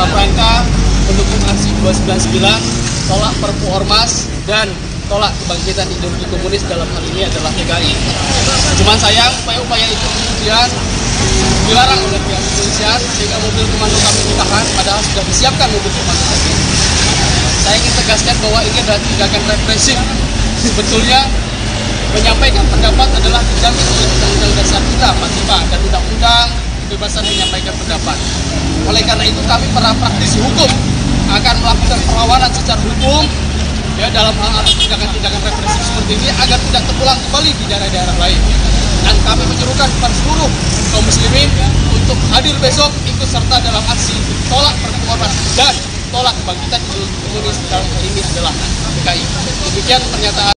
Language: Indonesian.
dalam rangka mendukung aksi 299 tolak perpu ormas dan tolak kebangkitan ideologi komunis dalam hal ini adalah PKI. Cuman sayang upaya-upaya itu kemudian dilarang oleh pihak kepolisian sehingga mobil komando kami ditahan padahal sudah disiapkan mobil komando kami. Saya ingin tegaskan bahwa ini adalah tindakan represif. Sebetulnya menyampaikan pendapat adalah dijamin oleh Undang-Undang Dasar kita, 45 dan Undang-Undang kebebasan menyampaikan pendapat. Oleh karena itu kami para praktisi hukum akan melakukan perlawanan secara hukum ya dalam hal tindakan-tindakan represif seperti ini agar tidak terulang kembali di daerah-daerah lain. Dan kami menyuruhkan kepada seluruh kaum muslimin untuk hadir besok ikut serta dalam aksi tolak perempuan dan tolak kebangkitan ideologi komunis dalam hal ini adalah PKI. Demikian pernyataan